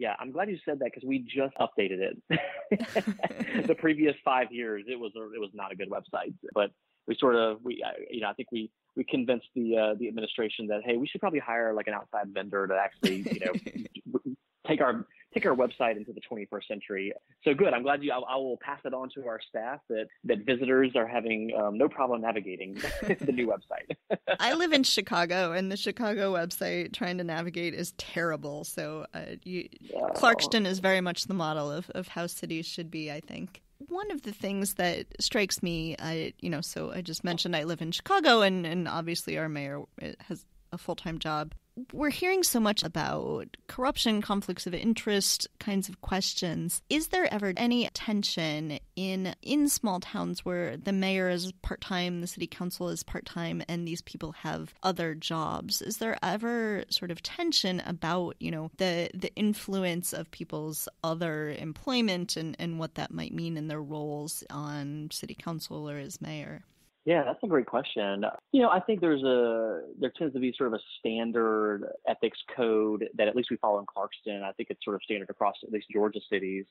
Yeah, I'm glad you said that because we just updated it. the previous five years, it was a, it was not a good website, but we sort of we you know I think we we convinced the uh, the administration that hey we should probably hire like an outside vendor to actually you know take our take our website into the 21st century. So good. I'm glad you. I, I will pass it on to our staff that that visitors are having um, no problem navigating the new website. I live in Chicago, and the Chicago website trying to navigate is terrible. So uh, you, Clarkston is very much the model of of how cities should be. I think one of the things that strikes me, I you know, so I just mentioned I live in Chicago, and and obviously our mayor has a full time job we're hearing so much about corruption, conflicts of interest kinds of questions. Is there ever any tension in in small towns where the mayor is part-time, the city council is part-time and these people have other jobs? Is there ever sort of tension about, you know, the the influence of people's other employment and and what that might mean in their roles on city council or as mayor? Yeah, that's a great question. You know, I think there's a there tends to be sort of a standard ethics code that at least we follow in Clarkston. I think it's sort of standard across at least Georgia cities,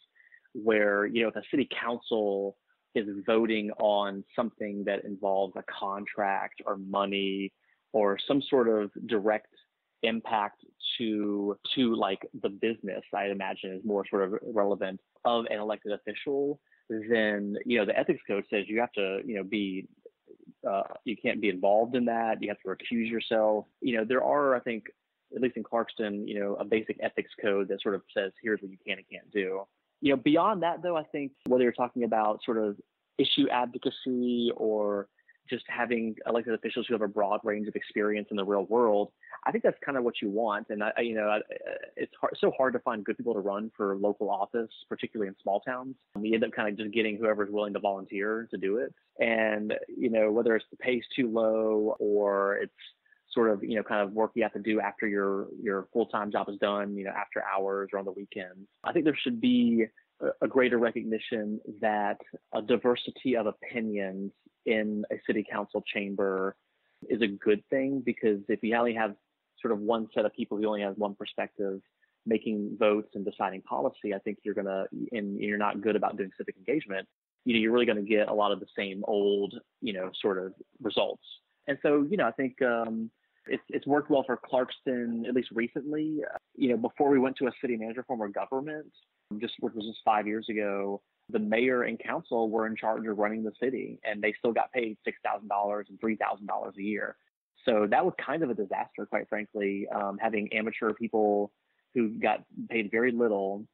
where you know if a city council is voting on something that involves a contract or money or some sort of direct impact to to like the business, I imagine is more sort of relevant of an elected official then you know the ethics code says you have to you know be uh, you can't be involved in that. You have to recuse yourself. You know, there are, I think, at least in Clarkston, you know, a basic ethics code that sort of says here's what you can and can't do. You know, beyond that, though, I think whether you're talking about sort of issue advocacy or just having uh, elected officials who have a broad range of experience in the real world, I think that's kind of what you want. And I, you know, uh, it's hard, so hard to find good people to run for local office, particularly in small towns. We end up kind of just getting whoever's willing to volunteer to do it. And you know, whether it's the pay's too low or it's sort of you know kind of work you have to do after your your full time job is done, you know, after hours or on the weekends. I think there should be a greater recognition that a diversity of opinions in a city council chamber is a good thing because if you only have sort of one set of people who only have one perspective making votes and deciding policy, I think you're gonna and you're not good about doing civic engagement. You know, you're really going to get a lot of the same old, you know, sort of results. And so, you know, I think um, it's it's worked well for Clarkston at least recently. You know, before we went to a city manager form of government, just which was just five years ago, the mayor and council were in charge of running the city, and they still got paid six thousand dollars and three thousand dollars a year. So that was kind of a disaster, quite frankly, um, having amateur people who got paid very little,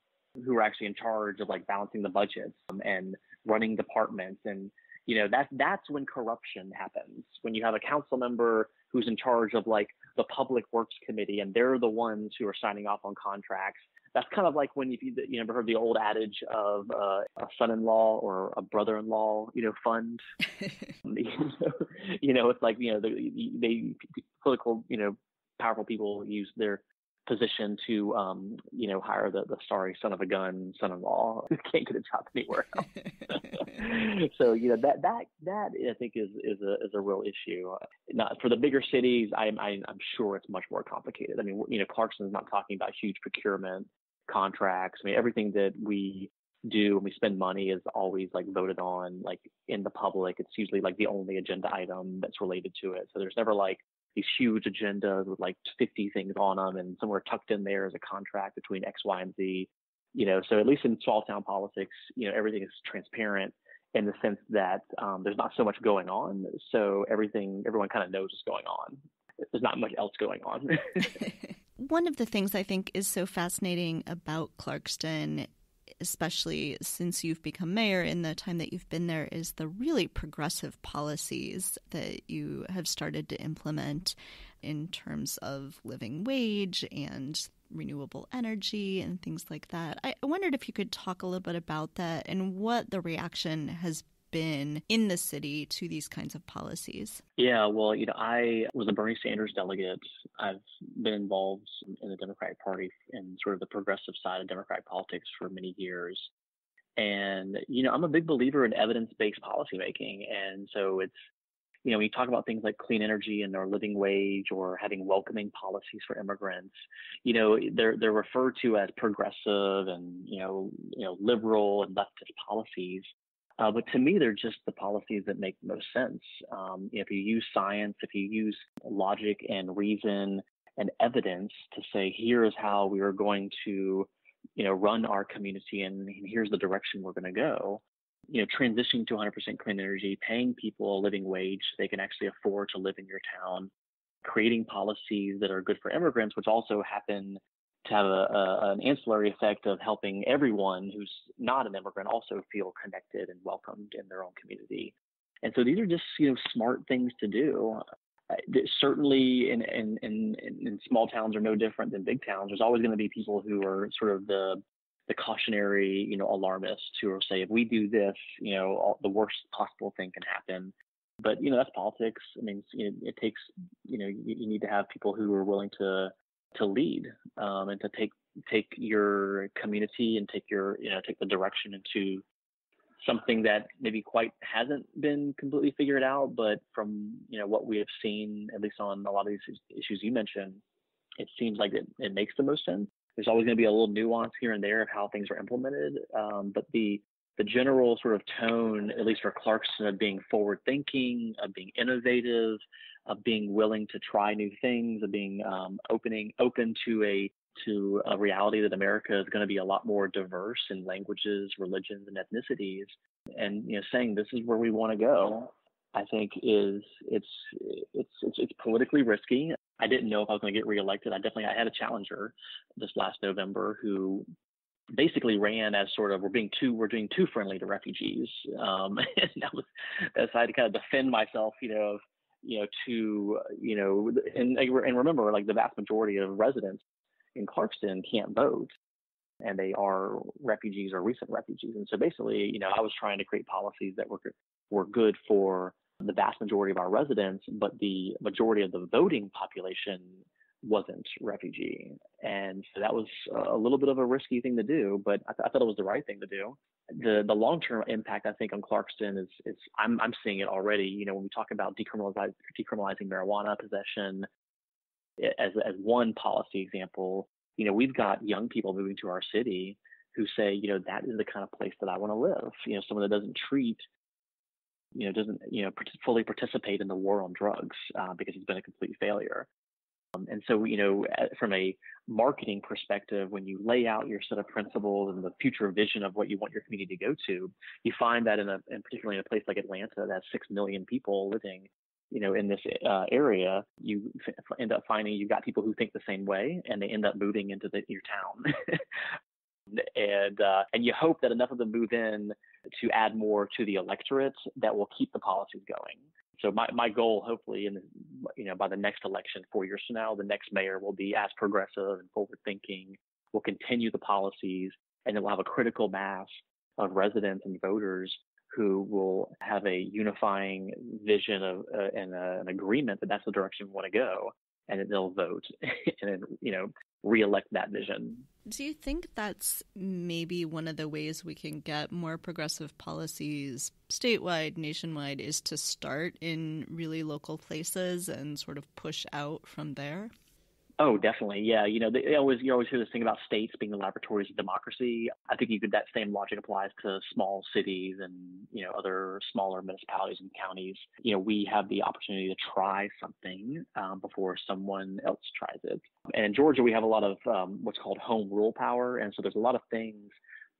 who were actually in charge of like balancing the budgets um, and running departments, and you know that that's when corruption happens. When you have a council member who's in charge of like the public works committee, and they're the ones who are signing off on contracts that's kind of like when you you ever heard the old adage of uh, a son-in-law or a brother-in-law, you know, fund. you know, it's like you know the, they political you know powerful people use their position to um, you know hire the, the sorry son of a gun son-in-law who can't get a job anywhere else. so you know that that that I think is is a is a real issue. Not for the bigger cities, I'm I, am i am sure it's much more complicated. I mean, you know, Clarkston's not talking about huge procurement contracts. I mean, everything that we do when we spend money is always like voted on like in the public. It's usually like the only agenda item that's related to it. So there's never like these huge agendas with like 50 things on them and somewhere tucked in there is a contract between X, Y, and Z. You know, so at least in small town politics, you know, everything is transparent in the sense that um, there's not so much going on. So everything, everyone kind of knows what's going on. There's not much else going on. One of the things I think is so fascinating about Clarkston, especially since you've become mayor in the time that you've been there, is the really progressive policies that you have started to implement in terms of living wage and renewable energy and things like that. I wondered if you could talk a little bit about that and what the reaction has been in the city to these kinds of policies? Yeah, well, you know, I was a Bernie Sanders delegate. I've been involved in the Democratic Party and sort of the progressive side of Democratic politics for many years. And, you know, I'm a big believer in evidence based policymaking. And so it's, you know, when you talk about things like clean energy and our living wage or having welcoming policies for immigrants, you know, they're they're referred to as progressive and you know, you know, liberal and leftist policies. Uh, but to me, they're just the policies that make most sense. Um, if you use science, if you use logic and reason and evidence to say, here is how we are going to, you know, run our community and here's the direction we're going to go, you know, transitioning to 100% clean energy, paying people a living wage so they can actually afford to live in your town, creating policies that are good for immigrants, which also happen to have a, a, an ancillary effect of helping everyone who's not an immigrant also feel connected and welcomed in their own community. And so these are just you know smart things to do. Uh, certainly, in, in in in small towns are no different than big towns. There's always going to be people who are sort of the the cautionary, you know, alarmists who will say, if we do this, you know, all, the worst possible thing can happen. But you know, that's politics. I mean, it takes, you know, you, you, need to have people who are willing to to lead um, and to take take your community and take your, you know, take the direction into something that maybe quite hasn't been completely figured out. But from you know what we have seen, at least on a lot of these issues you mentioned, it seems like it, it makes the most sense. There's always going to be a little nuance here and there of how things are implemented, um, but the the general sort of tone, at least for Clarkston, of being forward thinking, of being innovative, of being willing to try new things, of being um, opening open to a to a reality that America is going to be a lot more diverse in languages, religions, and ethnicities, and you know, saying this is where we want to go. I think is it's it's it's, it's politically risky. I didn't know if I was going to get reelected. I definitely I had a challenger this last November who basically ran as sort of we're being too we're doing too friendly to refugees. Um, and that was so I had to kind of defend myself, you know, you know, to you know, and and remember like the vast majority of residents in Clarkston can't vote and they are refugees or recent refugees. And so basically, you know, I was trying to create policies that were were good for the vast majority of our residents, but the majority of the voting population wasn't refugee. And so that was a little bit of a risky thing to do, but I, th- I thought it was the right thing to do. The the long term impact I think on Clarkston is is I'm I'm seeing it already. You know, when we talk about decriminalizing decriminalizing marijuana possession as as one policy example, you know, we've got young people moving to our city who say, you know, that is the kind of place that I want to live. You know, someone that doesn't treat you know doesn't you know fully participate in the war on drugs uh, because he's been a complete failure. Um, and so you know from a marketing perspective, when you lay out your set of principles and the future vision of what you want your community to go to, you find that in a and particularly in a place like Atlanta that has six million people living you know, in this uh, area, you f- end up finding you've got people who think the same way, and they end up moving into the, your town. and uh, and you hope that enough of them move in to add more to the electorate that will keep the policies going. So my, my goal, hopefully, in you know by the next election, four years from now, the next mayor will be as progressive and forward thinking. Will continue the policies, and then we'll have a critical mass of residents and voters who will have a unifying vision of uh, and uh, an agreement that that's the direction we want to go, and then they'll vote and then you know reelect that vision. Do you think that's maybe one of the ways we can get more progressive policies statewide, nationwide, is to start in really local places and sort of push out from there? Oh, definitely. Yeah. You know, they always you always hear this thing about states being the laboratories of democracy. I think you could that same logic applies to small cities and you know other smaller municipalities and counties. You know, we have the opportunity to try something um, before someone else tries it. And in Georgia, we have a lot of um, what's called home rule power, and so there's a lot of things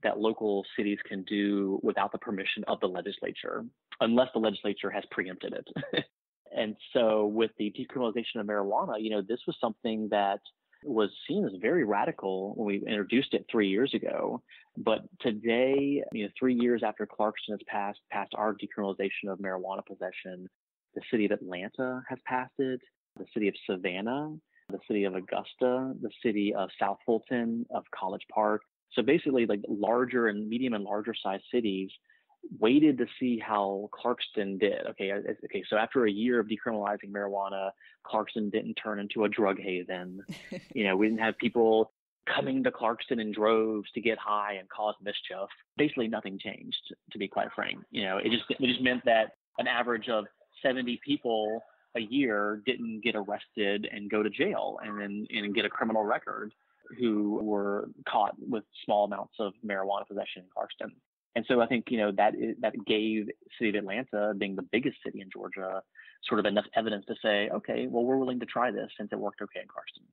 that local cities can do without the permission of the legislature, unless the legislature has preempted it. And so with the decriminalization of marijuana, you know, this was something that was seen as very radical when we introduced it three years ago. But today, you know, three years after Clarkston has passed passed our decriminalization of marijuana possession, the city of Atlanta has passed it, the city of Savannah, the city of Augusta, the city of South Fulton, of College Park. So basically, like larger and medium and larger size cities waited to see how Clarkston did. Okay, okay. So after a year of decriminalizing marijuana, Clarkston didn't turn into a drug haven. you know, we didn't have people coming to Clarkston in droves to get high and cause mischief. Basically, nothing changed, to be quite frank. You know, it just it just meant that an average of 70 people a year didn't get arrested and go to jail and then and get a criminal record who were caught with small amounts of marijuana possession in Clarkston. And so I think you know that that gave city of Atlanta, being the biggest city in Georgia, sort of enough evidence to say, okay, well we're willing to try this since it worked okay in Clarkston.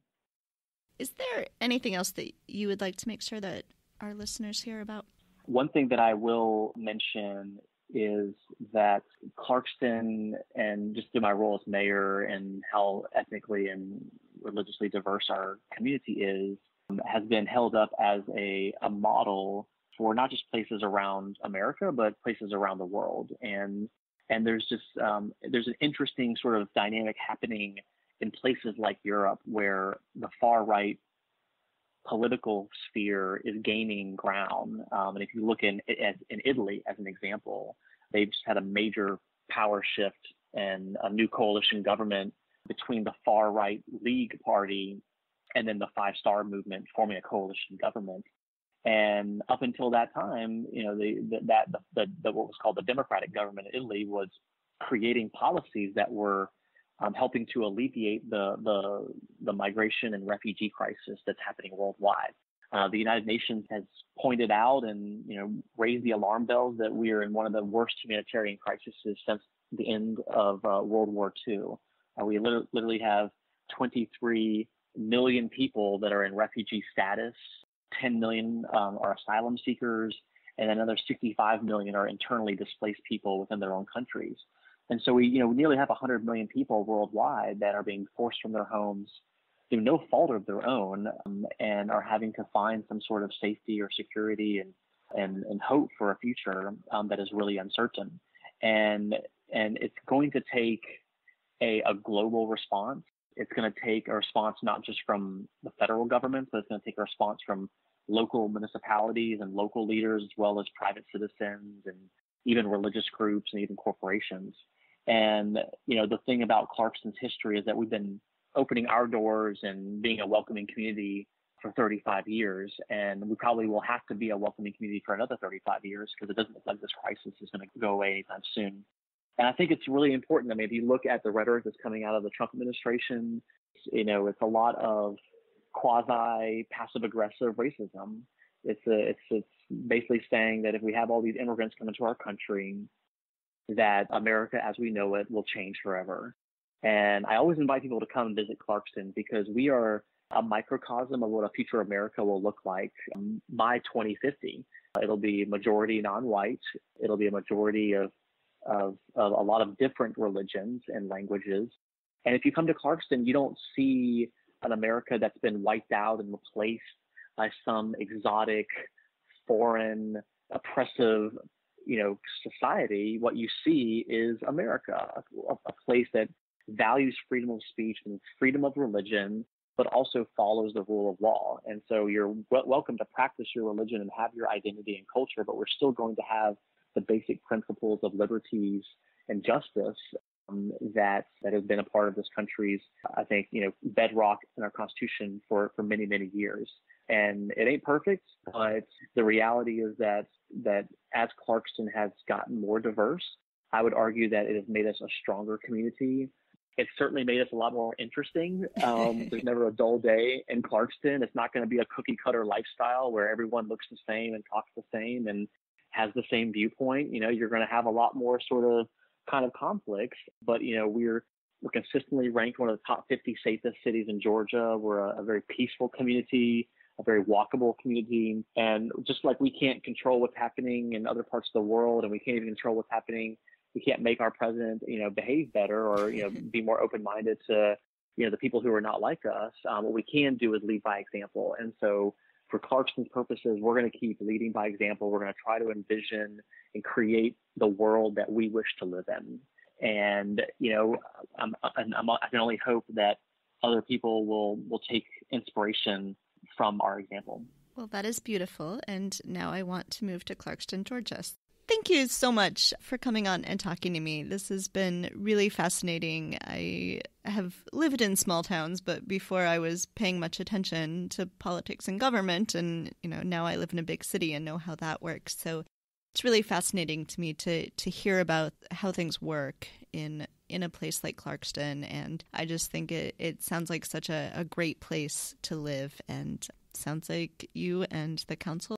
Is there anything else that you would like to make sure that our listeners hear about? One thing that I will mention is that Clarkston, and just through my role as mayor and how ethnically and religiously diverse our community is, has been held up as a, a model for not just places around America, but places around the world. And and there's just um, there's an interesting sort of dynamic happening in places like Europe where the far right political sphere is gaining ground. Um, and if you look in in Italy as an example, they've just had a major power shift and a new coalition government between the far right League Party and then the Five Star Movement forming a coalition government. And up until that time, you know, the, the that the, the, the, what was called the democratic government in Italy was creating policies that were um, helping to alleviate the, the the migration and refugee crisis that's happening worldwide. Uh, the United Nations has pointed out and you know raised the alarm bells that we are in one of the worst humanitarian crises since the end of uh, World War II. Uh, we literally have 23 million people that are in refugee status 10 million um, are asylum seekers, and another 65 million are internally displaced people within their own countries. And so we, you know, we nearly have 100 million people worldwide that are being forced from their homes through no fault of their own, um, and are having to find some sort of safety or security and and, and hope for a future um, that is really uncertain. And and it's going to take a, a global response. It's going to take a response not just from the federal government, but it's going to take a response from local municipalities and local leaders, as well as private citizens and even religious groups and even corporations. And, you know, the thing about Clarkston's history is that we've been opening our doors and being a welcoming community for 35 years. And we probably will have to be a welcoming community for another 35 years because it doesn't look like this crisis is going to go away anytime soon. And I think it's really important. I mean, if you look at the rhetoric that's coming out of the Trump administration, you know, it's a lot of quasi passive aggressive racism. It's a, it's it's basically saying that if we have all these immigrants come into our country, that America as we know it will change forever. And I always invite people to come and visit Clarkston because we are a microcosm of what a future America will look like um, by 2050. It'll be majority non-white. It'll be a majority of, of, of a lot of different religions and languages. And if you come to Clarkston, you don't see an America that's been wiped out and replaced by some exotic, foreign, oppressive, you know, society. What you see is America, a, a place that values freedom of speech and freedom of religion, but also follows the rule of law. And so you're w- welcome to practice your religion and have your identity and culture, but we're still going to have the basic principles of liberties and justice um, that that has been a part of this country's, I think, you know, bedrock in our Constitution for for many many years. And it ain't perfect, but the reality is that that as Clarkston has gotten more diverse, I would argue that it has made us a stronger community. It's certainly made us a lot more interesting. Um, there's never a dull day in Clarkston. It's not going to be a cookie cutter lifestyle where everyone looks the same and talks the same and has the same viewpoint. You know, you're going to have a lot more sort of kind of conflicts. But you know, we're we're consistently ranked one of the top 50 safest cities in Georgia. We're a, a very peaceful community, a very walkable community, and just like we can't control what's happening in other parts of the world, and we can't even control what's happening. We can't make our president, you know, behave better or you know be more open-minded to you know the people who are not like us. Um, what we can do is lead by example, and so for Clarkston's purposes, we're going to keep leading by example. We're going to try to envision and create the world that we wish to live in. And you know, I'm, I'm, i can only hope that other people will will take inspiration from our example. Well, that is beautiful. And now I want to move to Clarkston, Georgia. Thank you so much for coming on and talking to me. This has been really fascinating. I have lived in small towns, but before I was paying much attention to politics and government and, you know, now I live in a big city and know how that works. So It's really fascinating to me to to hear about how things work in in a place like Clarkston, and I just think it it sounds like such a, a great place to live, and sounds like you and the council